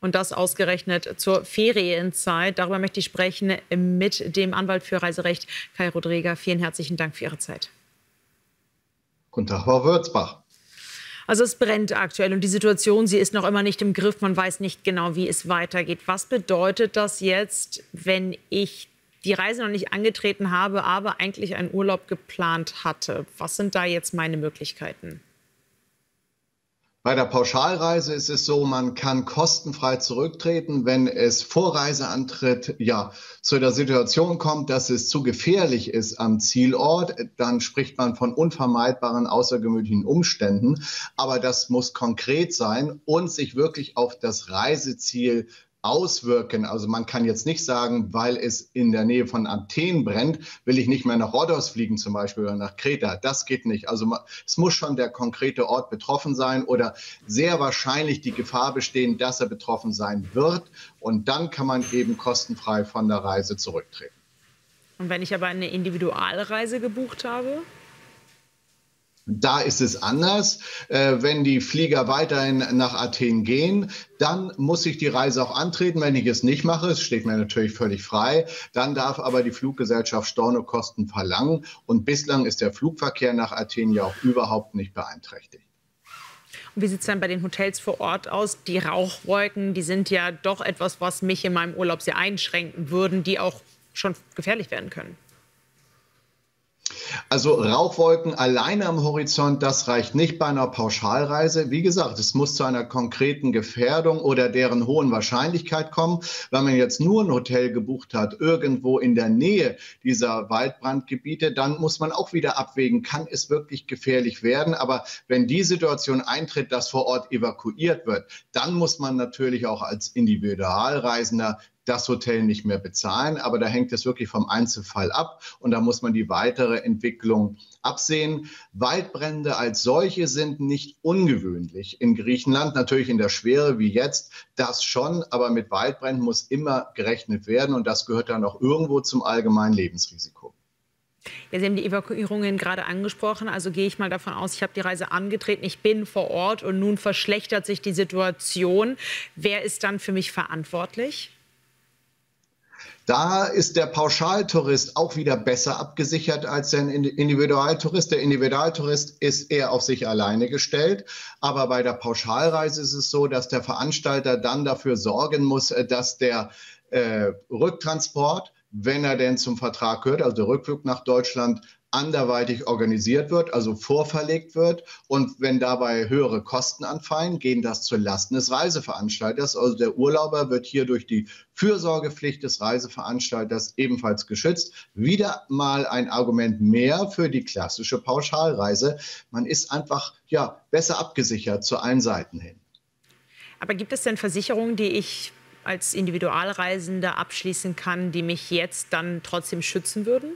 Und das ausgerechnet zur Ferienzeit. Darüber möchte ich sprechen mit dem Anwalt für Reiserecht Kai Rodrega. Vielen herzlichen Dank für Ihre Zeit. Guten Tag, Frau Würzbach. Also es brennt aktuell und die Situation, sie ist noch immer nicht im Griff. Man weiß nicht genau, wie es weitergeht. Was bedeutet das jetzt, wenn ich die Reise noch nicht angetreten habe, aber eigentlich einen Urlaub geplant hatte? Was sind da jetzt meine Möglichkeiten? Bei der Pauschalreise ist es so, man kann kostenfrei zurücktreten, wenn es vor Reiseantritt ja zu der Situation kommt, dass es zu gefährlich ist am Zielort. Dann spricht man von unvermeidbaren außergewöhnlichen Umständen. Aber das muss konkret sein und sich wirklich auf das Reiseziel auswirken. Also man kann jetzt nicht sagen, weil es in der Nähe von Athen brennt, will ich nicht mehr nach Rhodos fliegen zum Beispiel oder nach Kreta. Das geht nicht. Also es muss schon der konkrete Ort betroffen sein oder sehr wahrscheinlich die Gefahr bestehen, dass er betroffen sein wird. Und dann kann man eben kostenfrei von der Reise zurücktreten. Und wenn ich aber eine Individualreise gebucht habe? Da ist es anders. Äh, wenn die Flieger weiterhin nach Athen gehen, dann muss ich die Reise auch antreten. Wenn ich es nicht mache, es steht mir natürlich völlig frei, dann darf aber die Fluggesellschaft Stornokosten verlangen. Und bislang ist der Flugverkehr nach Athen ja auch überhaupt nicht beeinträchtigt. Und wie sieht es dann bei den Hotels vor Ort aus? Die Rauchwolken, die sind ja doch etwas, was mich in meinem Urlaub sehr einschränken würden, die auch schon gefährlich werden können. Also Rauchwolken alleine am Horizont, das reicht nicht bei einer Pauschalreise. Wie gesagt, es muss zu einer konkreten Gefährdung oder deren hohen Wahrscheinlichkeit kommen. Wenn man jetzt nur ein Hotel gebucht hat, irgendwo in der Nähe dieser Waldbrandgebiete, dann muss man auch wieder abwägen, kann es wirklich gefährlich werden. Aber wenn die Situation eintritt, dass vor Ort evakuiert wird, dann muss man natürlich auch als Individualreisender das Hotel nicht mehr bezahlen. Aber da hängt es wirklich vom Einzelfall ab und da muss man die weitere Entwicklung absehen. Waldbrände als solche sind nicht ungewöhnlich in Griechenland, natürlich in der Schwere wie jetzt, das schon, aber mit Waldbränden muss immer gerechnet werden und das gehört dann auch irgendwo zum allgemeinen Lebensrisiko. Ja, Sie haben die Evakuierungen gerade angesprochen. Also gehe ich mal davon aus, ich habe die Reise angetreten, ich bin vor Ort und nun verschlechtert sich die Situation. Wer ist dann für mich verantwortlich? Da ist der Pauschaltourist auch wieder besser abgesichert als der Individualtourist. Der Individualtourist ist eher auf sich alleine gestellt. Aber bei der Pauschalreise ist es so, dass der Veranstalter dann dafür sorgen muss, äh, dass der äh, Rücktransport, wenn er denn zum Vertrag gehört, also der Rückflug nach Deutschland, anderweitig organisiert wird, also vorverlegt wird. Und wenn dabei höhere Kosten anfallen, gehen das zu Lasten des Reiseveranstalters. Also der Urlauber wird hier durch die Fürsorgepflicht des Reiseveranstalters ebenfalls geschützt. Wieder mal ein Argument mehr für die klassische Pauschalreise. Man ist einfach ja besser abgesichert zu allen Seiten hin. Aber gibt es denn Versicherungen, die ich als Individualreisender abschließen kann, die mich jetzt dann trotzdem schützen würden?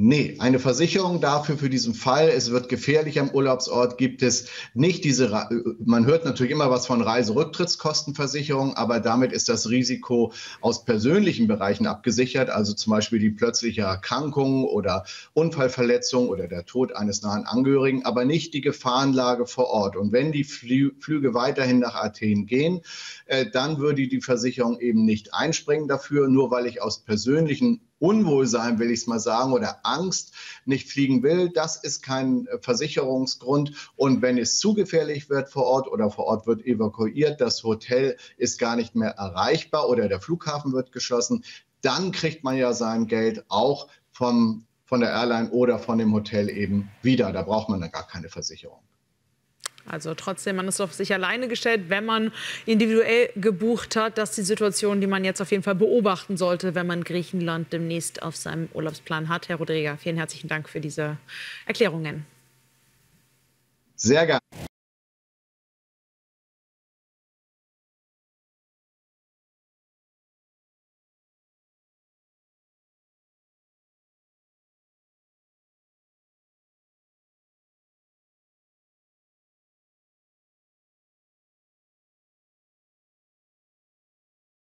Nee, eine Versicherung dafür für diesen Fall, es wird gefährlich am Urlaubsort, gibt es nicht diese, man hört natürlich immer was von Reiserücktrittskostenversicherung, aber damit ist das Risiko aus persönlichen Bereichen abgesichert, also zum Beispiel die plötzliche Erkrankung oder Unfallverletzung oder der Tod eines nahen Angehörigen, aber nicht die Gefahrenlage vor Ort. Und wenn die Flüge weiterhin nach Athen gehen, äh, dann würde die Versicherung eben nicht einspringen dafür, nur weil ich aus persönlichen Unwohlsein, will ich es mal sagen, oder Angst nicht fliegen will, das ist kein äh, Versicherungsgrund. Und wenn es zu gefährlich wird vor Ort oder vor Ort wird evakuiert, das Hotel ist gar nicht mehr erreichbar oder der Flughafen wird geschlossen, dann kriegt man ja sein Geld auch vom, von der Airline oder von dem Hotel eben wieder. Da braucht man dann gar keine Versicherung. Also trotzdem, man ist auf sich alleine gestellt, wenn man individuell gebucht hat. Das ist die Situation, die man jetzt auf jeden Fall beobachten sollte, wenn man Griechenland demnächst auf seinem Urlaubsplan hat. Herr Rodriguez, vielen herzlichen Dank für diese Erklärungen. Sehr gerne.